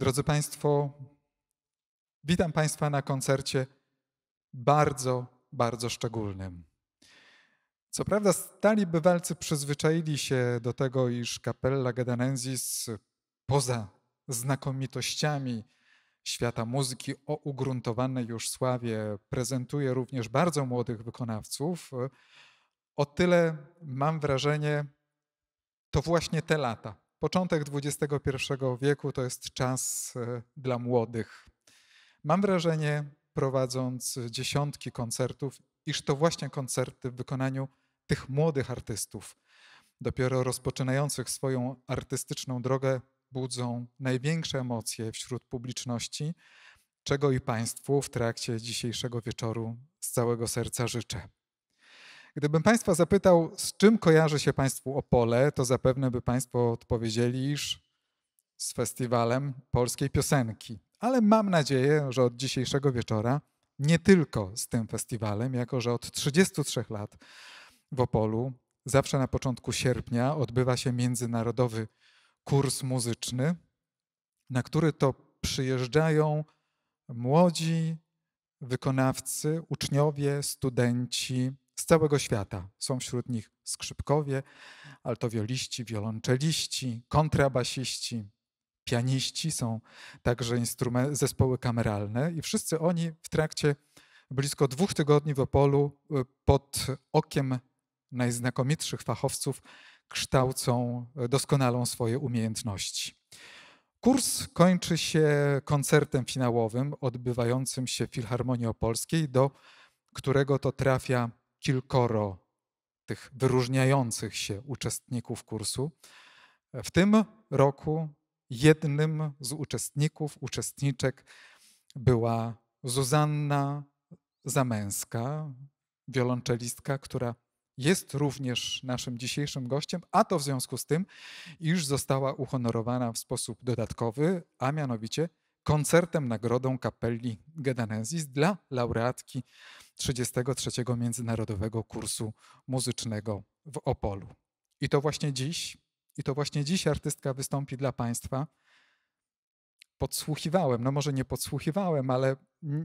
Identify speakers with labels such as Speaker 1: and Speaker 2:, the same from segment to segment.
Speaker 1: Drodzy Państwo, witam Państwa na koncercie bardzo, bardzo szczególnym. Co prawda stali bywalcy przyzwyczaili się do tego, iż Capella Gedanensis poza znakomitościami świata muzyki o ugruntowanej już sławie prezentuje również bardzo młodych wykonawców. O tyle mam wrażenie, to właśnie te lata, początek XXI wieku to jest czas e, dla młodych. Mam wrażenie, prowadząc dziesiątki koncertów, iż to właśnie koncerty w wykonaniu tych młodych artystów, dopiero rozpoczynających swoją artystyczną drogę, budzą największe emocje wśród publiczności, czego i Państwu w trakcie dzisiejszego wieczoru z całego serca życzę. Gdybym Państwa zapytał, z czym kojarzy się Państwu Opole, to zapewne by Państwo odpowiedzieli, iż z festiwalem polskiej piosenki. Ale mam nadzieję, że od dzisiejszego wieczora nie tylko z tym festiwalem, jako że od 33 lat w Opolu zawsze na początku sierpnia odbywa się międzynarodowy kurs muzyczny, na który to przyjeżdżają młodzi wykonawcy, uczniowie, studenci całego świata. Są wśród nich skrzypkowie, altowioliści, wiolonczeliści, kontrabasiści, pianiści, są także zespoły kameralne i wszyscy oni w trakcie blisko dwóch tygodni w Opolu y, pod okiem najznakomitszych fachowców kształcą, y, doskonalą swoje umiejętności. Kurs kończy się koncertem finałowym odbywającym się w Filharmonii Opolskiej, do którego to trafia kilkoro tych wyróżniających się uczestników kursu. W tym roku jednym z uczestników, uczestniczek była Zuzanna Zamęska, wiolonczelistka, która jest również naszym dzisiejszym gościem, a to w związku z tym, iż została uhonorowana w sposób dodatkowy, a mianowicie koncertem nagrodą kapelli Gedanensis dla laureatki 33. Międzynarodowego Kursu Muzycznego w Opolu. I to właśnie dziś, i to właśnie dziś artystka wystąpi dla Państwa. Podsłuchiwałem, no może nie podsłuchiwałem, ale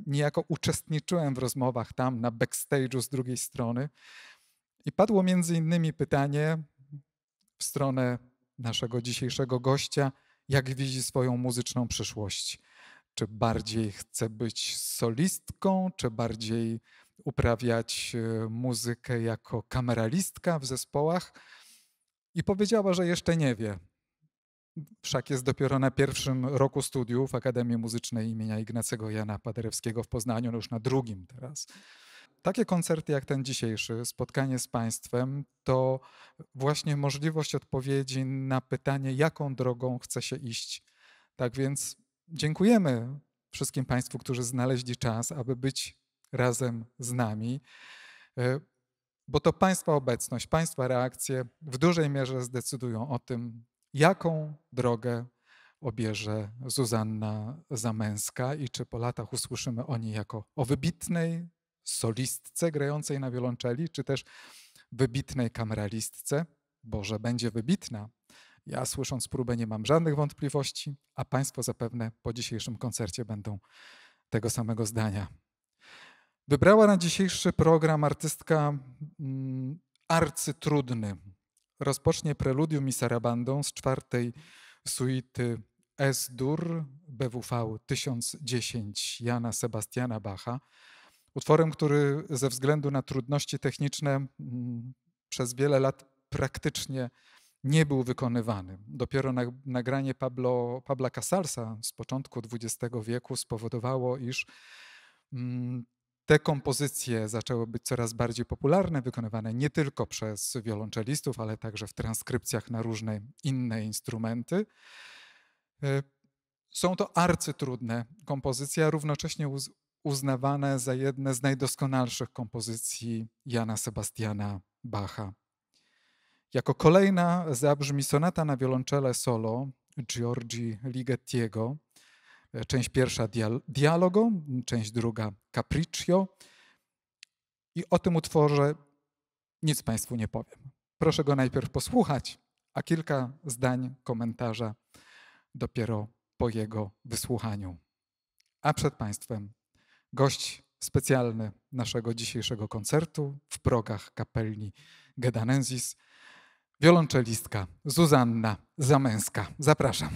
Speaker 1: niejako uczestniczyłem w rozmowach tam na backstage'u z drugiej strony. I padło między innymi pytanie w stronę naszego dzisiejszego gościa, jak widzi swoją muzyczną przyszłość. Czy bardziej chce być solistką, czy bardziej uprawiać e, muzykę jako kameralistka w zespołach i powiedziała, że jeszcze nie wie. Wszak jest dopiero na pierwszym roku studiów Akademii Muzycznej imienia Ignacego Jana Paderewskiego w Poznaniu, no już na drugim teraz. Takie koncerty jak ten dzisiejszy, spotkanie z Państwem, to właśnie możliwość odpowiedzi na pytanie, jaką drogą chce się iść. Tak więc dziękujemy wszystkim Państwu, którzy znaleźli czas, aby być razem z nami, e, bo to Państwa obecność, Państwa reakcje w dużej mierze zdecydują o tym, jaką drogę obierze Zuzanna Zamęska i czy po latach usłyszymy o niej jako o wybitnej solistce grającej na wiolonczeli, czy też wybitnej kameralistce, bo że będzie wybitna. Ja słysząc próbę nie mam żadnych wątpliwości, a Państwo zapewne po dzisiejszym koncercie będą tego samego zdania. Wybrała na dzisiejszy program artystka mm, arcytrudny. Rozpocznie preludium i sarabandą z czwartej suity S-dur BWV 1010 Jana Sebastiana Bacha. Utworem, który ze względu na trudności techniczne mm, przez wiele lat praktycznie nie był wykonywany. Dopiero nagranie Pablo, Pabla Casalsa z początku XX wieku spowodowało, iż mm, te kompozycje zaczęły być coraz bardziej popularne, wykonywane nie tylko przez wiolonczelistów, ale także w transkrypcjach na różne inne instrumenty. E, są to arcytrudne kompozycje, a równocześnie uznawane za jedne z najdoskonalszych kompozycji Jana Sebastiana Bacha. Jako kolejna zabrzmi sonata na wiolonczele solo Giorgi Ligetiego, Część pierwsza dialogo, część druga capriccio. I o tym utworze nic Państwu nie powiem. Proszę go najpierw posłuchać, a kilka zdań komentarza dopiero po jego wysłuchaniu. A przed Państwem gość specjalny naszego dzisiejszego koncertu w progach kapelni Gedanensis, wiolonczelistka Zuzanna Zamęska. Zapraszam.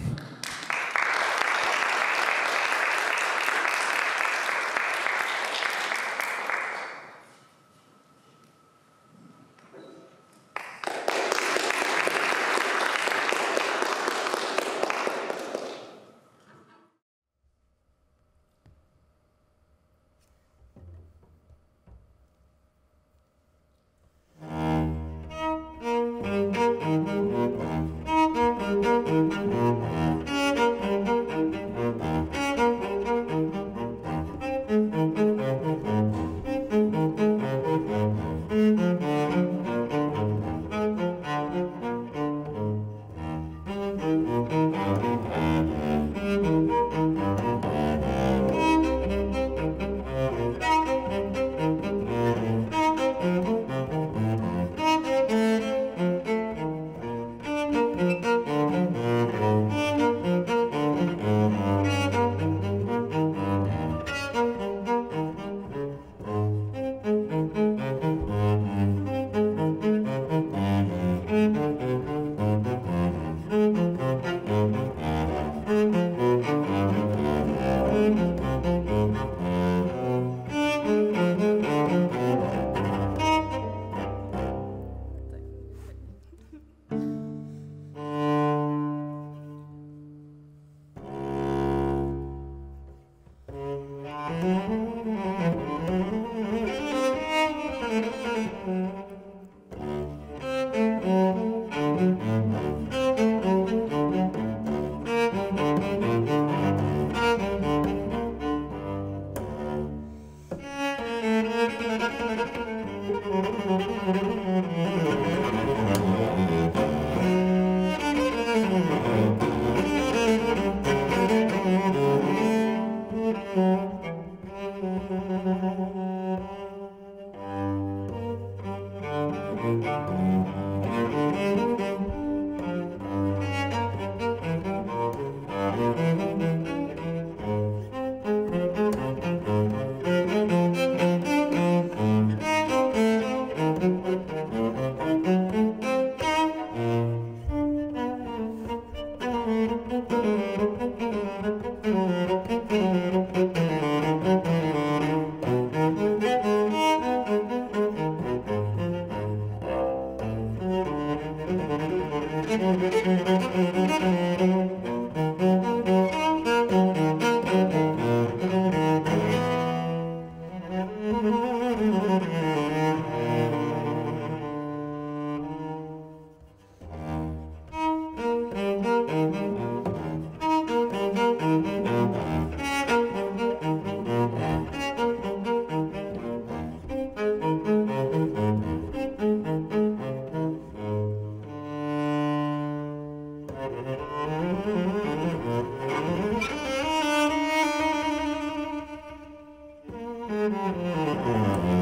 Speaker 1: Música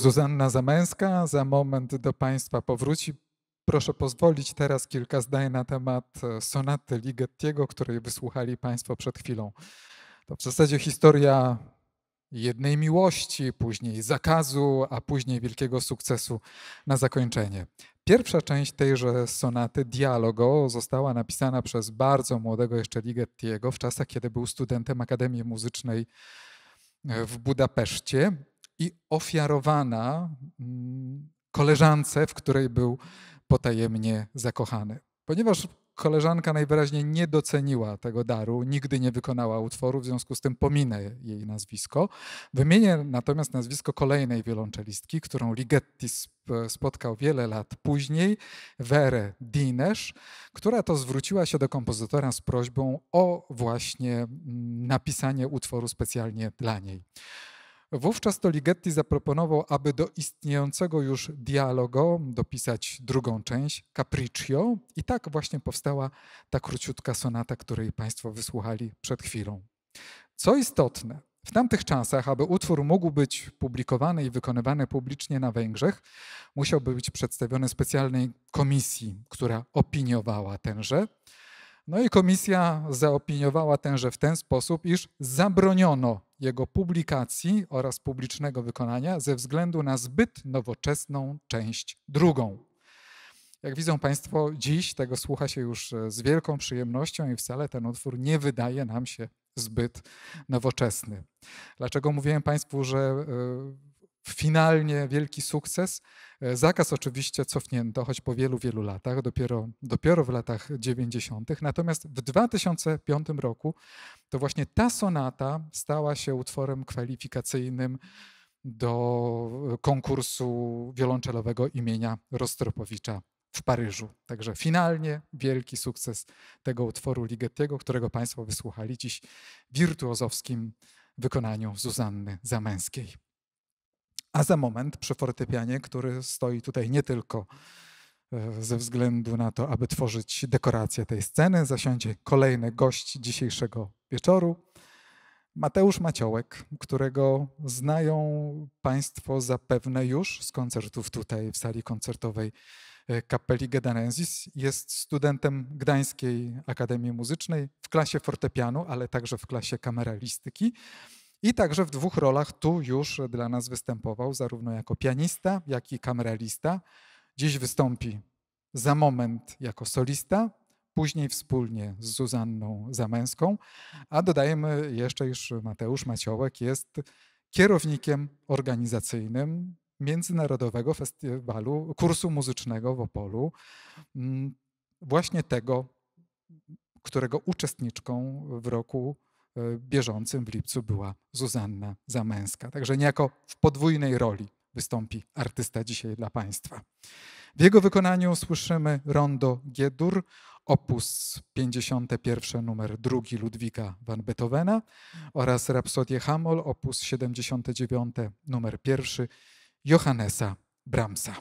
Speaker 1: Zuzanna Zamęska za moment do Państwa powróci. Proszę pozwolić teraz kilka zdań na temat e, sonaty Ligettiego, której wysłuchali Państwo przed chwilą. To w zasadzie historia jednej miłości, później zakazu, a później wielkiego sukcesu na zakończenie. Pierwsza część tejże sonaty, Dialogo, została napisana przez bardzo młodego jeszcze Ligettiego w czasach, kiedy był studentem Akademii Muzycznej e, w Budapeszcie i ofiarowana mm, koleżance, w której był potajemnie zakochany. Ponieważ koleżanka najwyraźniej nie doceniła tego daru, nigdy nie wykonała utworu, w związku z tym pominę jej nazwisko. Wymienię natomiast nazwisko kolejnej wiolonczelistki, którą Ligeti spotkał wiele lat później, Werę Dinesz, która to zwróciła się do kompozytora z prośbą o właśnie mm, napisanie utworu specjalnie dla niej. Wówczas to Ligeti zaproponował, aby do istniejącego już dialogo dopisać drugą część, Capriccio, i tak właśnie powstała ta króciutka sonata, której Państwo wysłuchali przed chwilą. Co istotne, w tamtych czasach, aby utwór mógł być publikowany i wykonywany publicznie na Węgrzech, musiałby być przedstawiony specjalnej komisji, która opiniowała tenże. No i komisja zaopiniowała tenże w ten sposób, iż zabroniono jego publikacji oraz publicznego wykonania ze względu na zbyt nowoczesną część drugą. Jak widzą Państwo, dziś tego słucha się już e, z wielką przyjemnością i wcale ten utwór nie wydaje nam się zbyt nowoczesny. Dlaczego mówiłem Państwu, że e, finalnie wielki sukces. E, zakaz oczywiście cofnięto, choć po wielu, wielu latach, dopiero, dopiero w latach 90. Natomiast w 2005 roku to właśnie ta sonata stała się utworem kwalifikacyjnym do konkursu wiolonczelowego imienia Rostropowicza w Paryżu. Także finalnie wielki sukces tego utworu Ligettiego, którego Państwo wysłuchali dziś w wirtuozowskim wykonaniu Zuzanny Zamęskiej. A za moment przy fortepianie, który stoi tutaj nie tylko e, ze względu na to, aby tworzyć dekorację tej sceny, zasiądzie kolejny gość dzisiejszego wieczoru, Mateusz Maciołek, którego znają Państwo zapewne już z koncertów tutaj w sali koncertowej e, Kapeli Gedanensis. Jest studentem Gdańskiej Akademii Muzycznej w klasie fortepianu, ale także w klasie kameralistyki. I także w dwóch rolach tu już dla nas występował, zarówno jako pianista, jak i kameralista. Dziś wystąpi za moment jako solista, później wspólnie z Zuzanną Zamęską, a dodajemy jeszcze, iż Mateusz Maciołek jest kierownikiem organizacyjnym Międzynarodowego Festiwalu Kursu Muzycznego w Opolu, mm, właśnie tego, którego uczestniczką w roku bieżącym w lipcu była Zuzanna Zamęska. Także niejako w podwójnej roli wystąpi artysta dzisiaj dla Państwa. W jego wykonaniu słyszymy rondo Giedur, opus 51 numer 2 Ludwika van Beethovena oraz Rapsodię Hamol, opus 79 numer 1 Johannesa Brahmsa.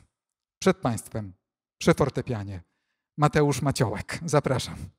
Speaker 1: Przed Państwem przy fortepianie Mateusz Maciołek. Zapraszam.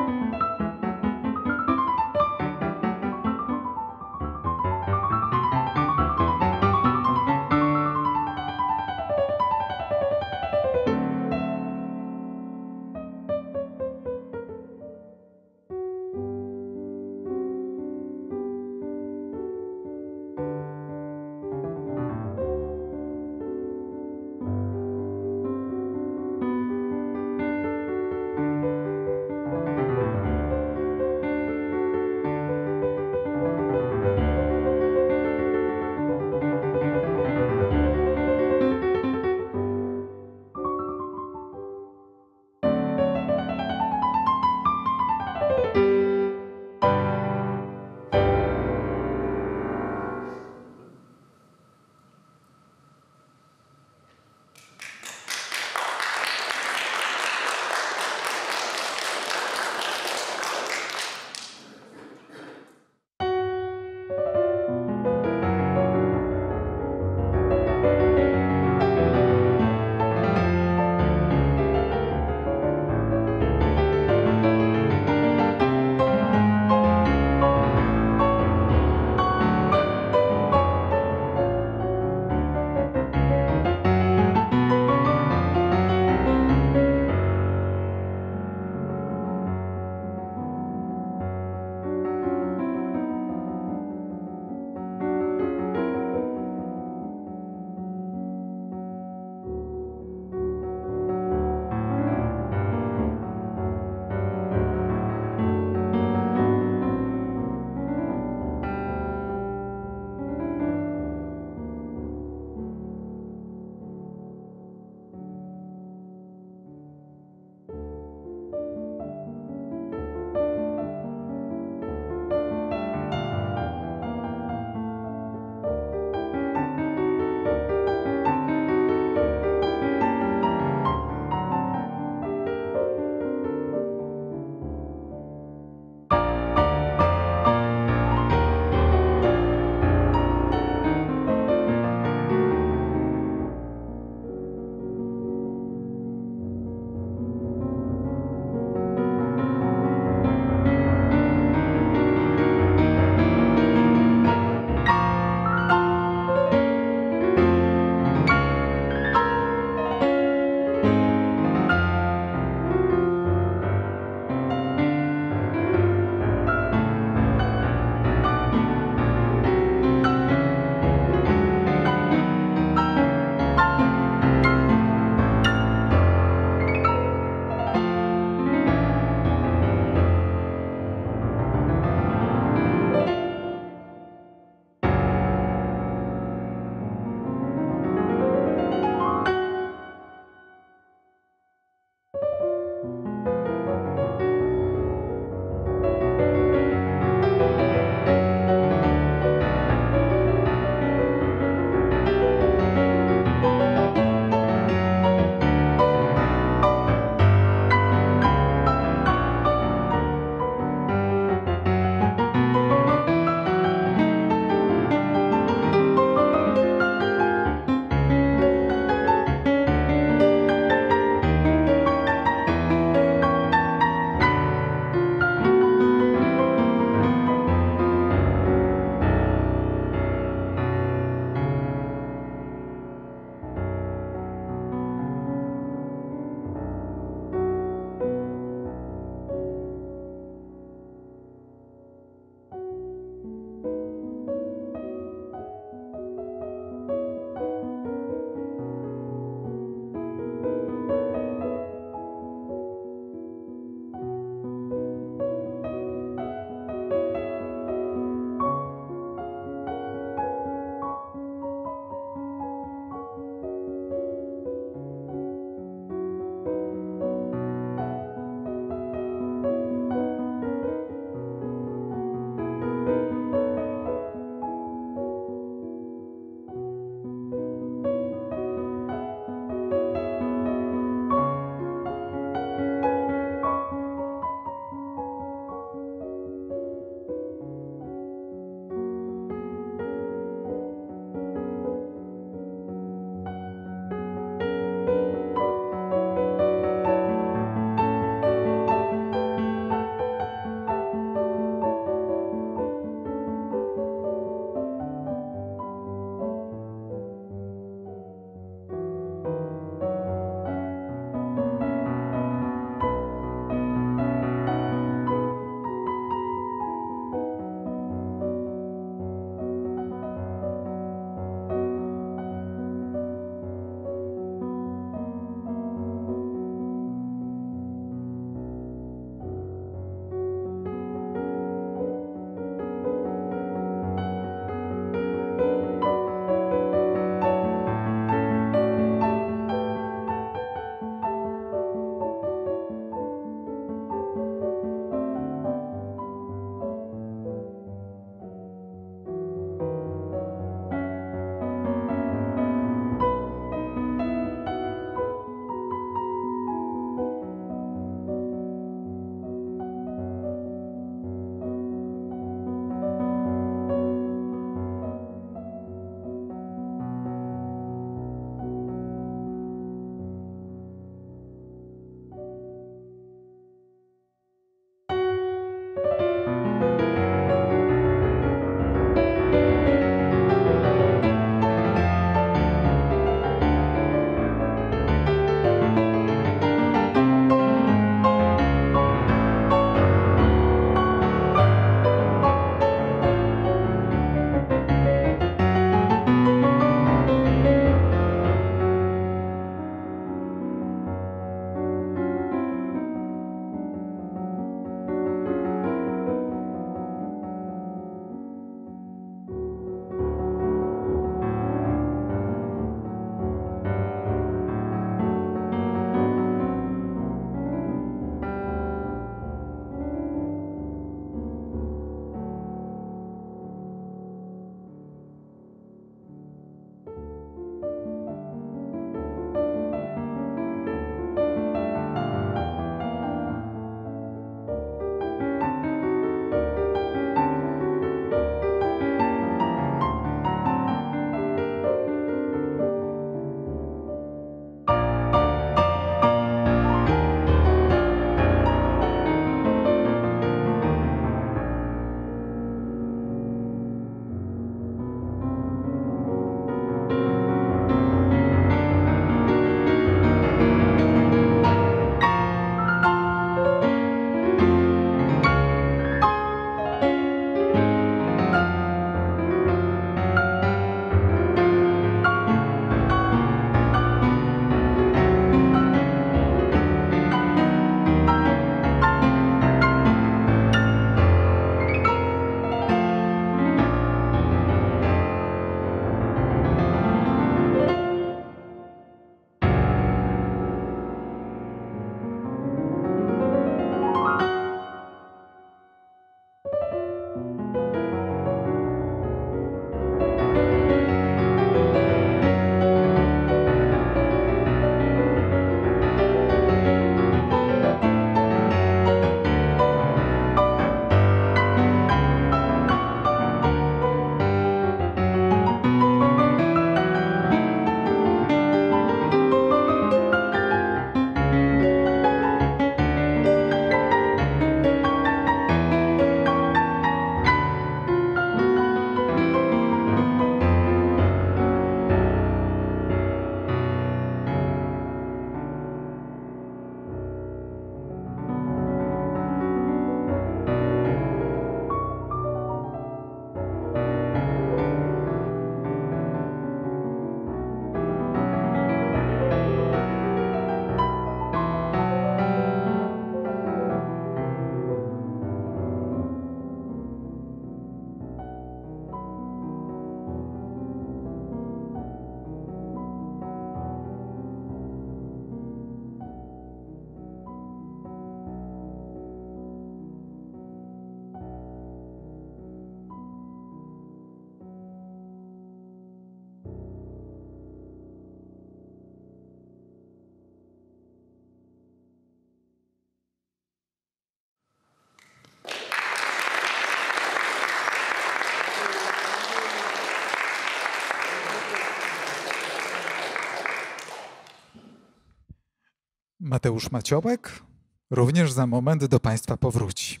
Speaker 1: Mateusz Maciołek również za moment do Państwa powróci.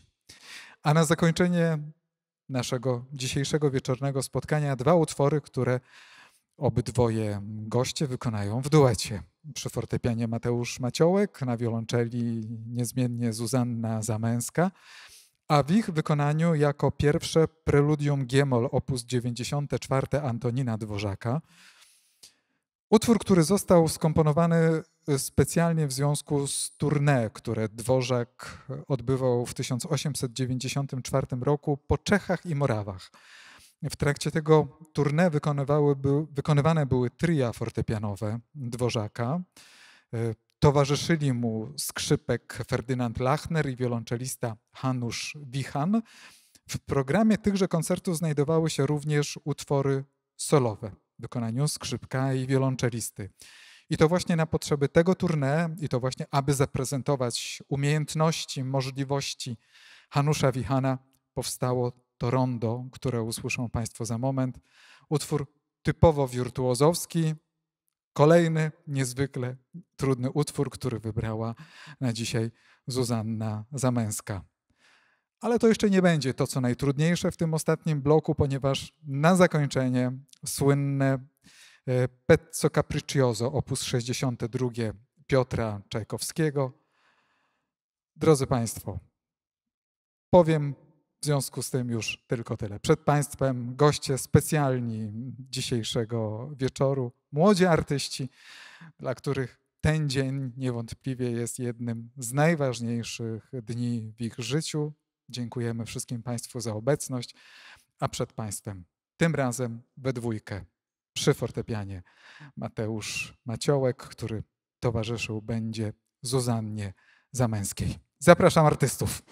Speaker 1: A na zakończenie naszego dzisiejszego wieczornego spotkania dwa utwory, które obydwoje goście wykonają w duecie. Przy fortepianie Mateusz Maciołek, na wiolonczeli niezmiennie Zuzanna Zamęska, a w ich wykonaniu jako pierwsze preludium Giemol op. 94 Antonina Dworzaka. Utwór, który został skomponowany specjalnie w związku z tournée, które Dworzak odbywał w 1894 roku po Czechach i Morawach. W trakcie tego tournée wykonywane były tria fortepianowe Dworzaka. Towarzyszyli mu skrzypek Ferdynand Lachner i wiolonczelista Hanusz Wichan. W programie tychże koncertów znajdowały się również utwory solowe w wykonaniu skrzypka i wiolonczelisty. I to właśnie na potrzeby tego tournée i to właśnie, aby zaprezentować umiejętności, możliwości Hanusza Wichana, powstało to rondo, które usłyszą Państwo za moment. Utwór typowo wirtuozowski, kolejny niezwykle trudny utwór, który wybrała na dzisiaj Zuzanna Zamęska. Ale to jeszcze nie będzie to, co najtrudniejsze w tym ostatnim bloku, ponieważ na zakończenie słynne Pezzo Capriccioso, op. 62 Piotra Czajkowskiego. Drodzy Państwo, powiem w związku z tym już tylko tyle. Przed Państwem goście specjalni dzisiejszego wieczoru, młodzi artyści, dla których ten dzień niewątpliwie jest jednym z najważniejszych dni w ich życiu. Dziękujemy wszystkim Państwu za obecność, a przed Państwem tym razem we dwójkę przy fortepianie Mateusz Maciołek, który towarzyszył będzie Zuzannie Zamęskiej. Zapraszam artystów.